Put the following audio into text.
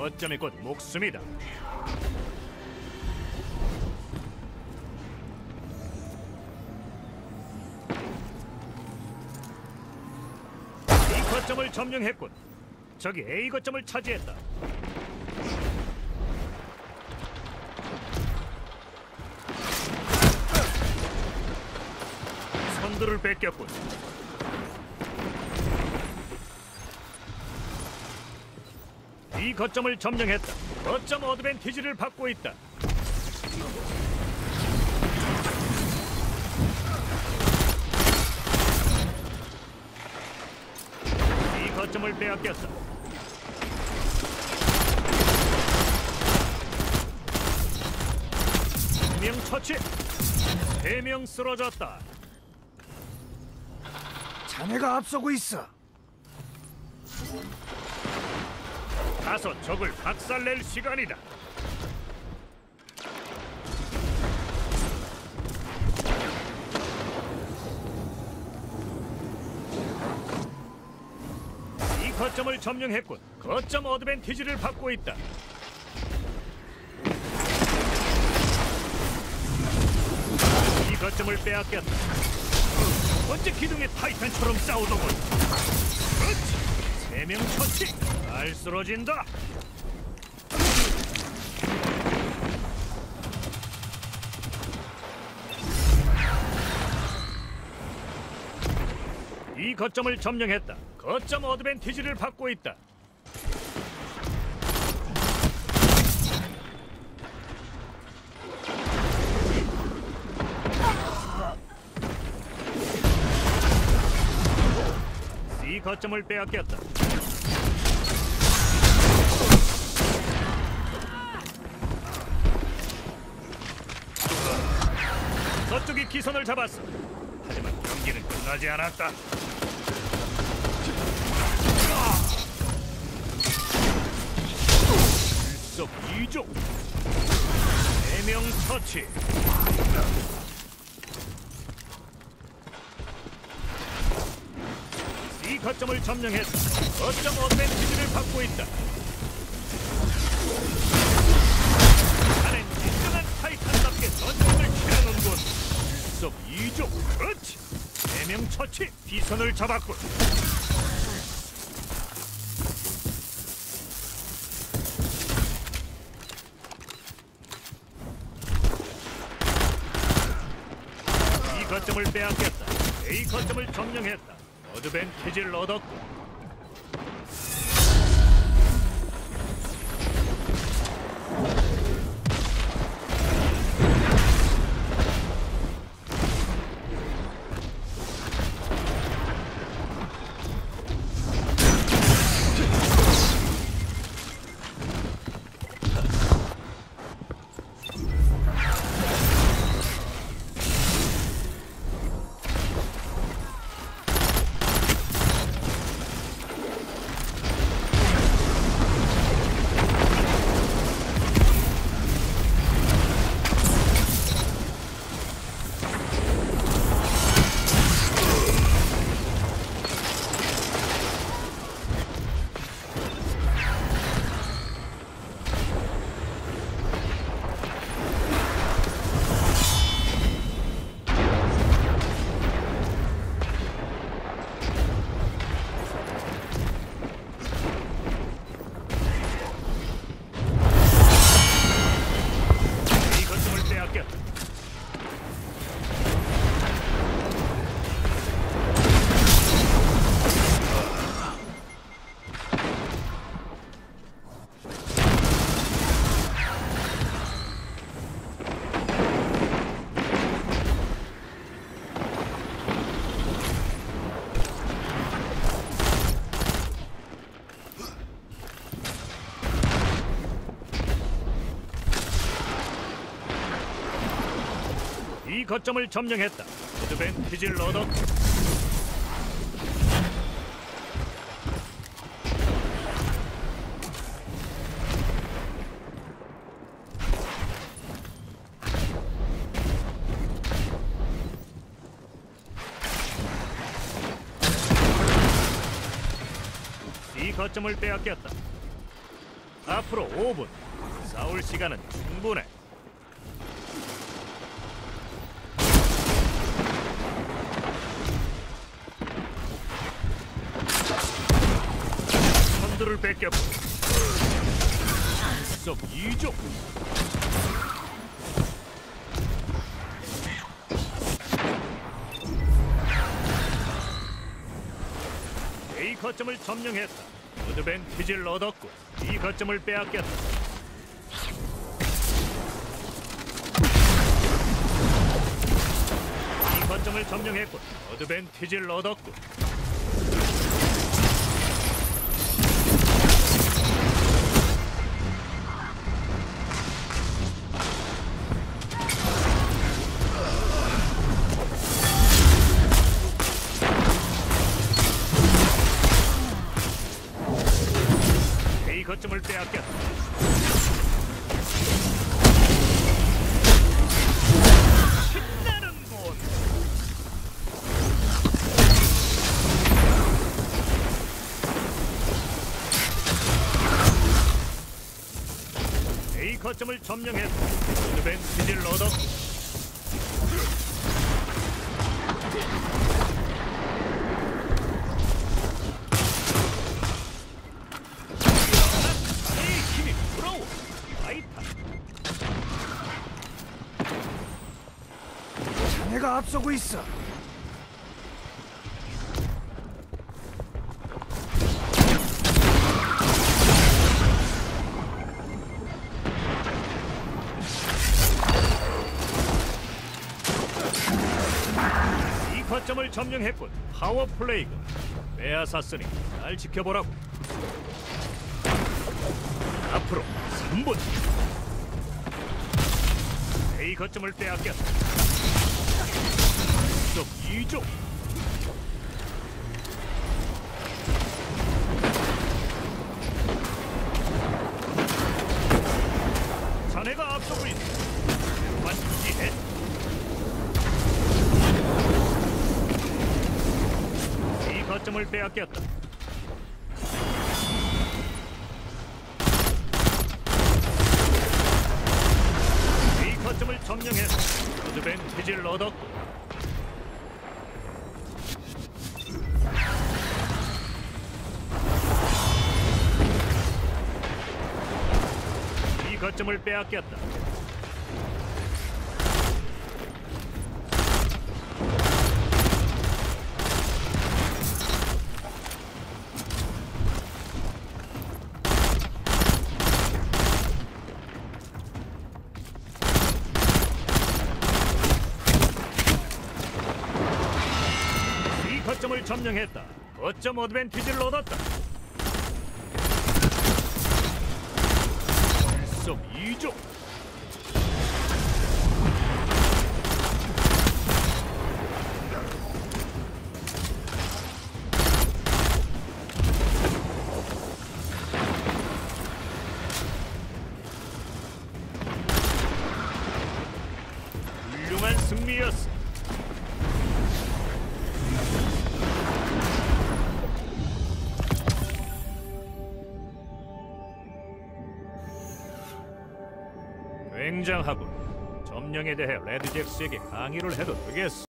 거점이 곧 목숨이다. B 거점을 점령했군. 저기 A 거점을 차지했다. 선두를 뺏겼군. 이 거점을 점령했다. 거점 어드밴티지를 받고 있다. 이 거점을 빼앗겼다. 명 처치. 세 명 쓰러졌다. 자네가 앞서고 있어. 가서 적을 박살낼 시간이다. 이 거점을 점령했군. 거점 어드밴티지를 받고 있다. 이 거점을 빼앗겼다. 언제 기둥의 타이탄처럼 싸우더군. 그렇지. 세명 처치. 잘 쓰러진다. 이 거점을 점령했다. 거점 어드밴티지를 받고 있다. C 거점을 빼앗겼다. 저쪽이 기선을 잡았어. 하지만 경기는 끝나지 않았다. 일석이조. 네명 처치. 이 거점을 점령했다. 거점 어드밴티지를 받고 있다. 나는 진정한 타이탄답게 전쟁을 치르는군. 일석 이조. 그렇지. 네명 처치. 비선을 잡았군. 이 거점을 빼앗겼다. A 거점을 점령했다. 어드밴티지를 얻었고 거점을 점령했다. 어드밴티지를 얻었고 이 거점을 빼앗겼다. 앞으로 5분. 싸울 시간은 충분해. 선두를 뺏겼고 속 2조 A 거점을 점령했다. 어드밴티지를 얻었고 B 거점을 빼앗겼다. 이 거점을 점령했고 어드밴티지를 얻었고 거점을 자네의 힘이 부러워. 아이타. 자네가 앞서고 있어. 거점을 점령했군. 파워 플레이가 빼앗았으니 잘 지켜보라고. 앞으로 3분. A 거점을 빼앗겼다. 속 2조. 이 거점을 빼앗겼다. 이 거점을 점령해서 어드밴티지를 얻었고 이 거점을 빼앗겼다. 이 거점을 점령했다. 거점 어드밴티지를 얻었다. 속 2조. 훌륭한 승리였어. 점령에 대해 레드잭스에게 강의를 해도 되겠어.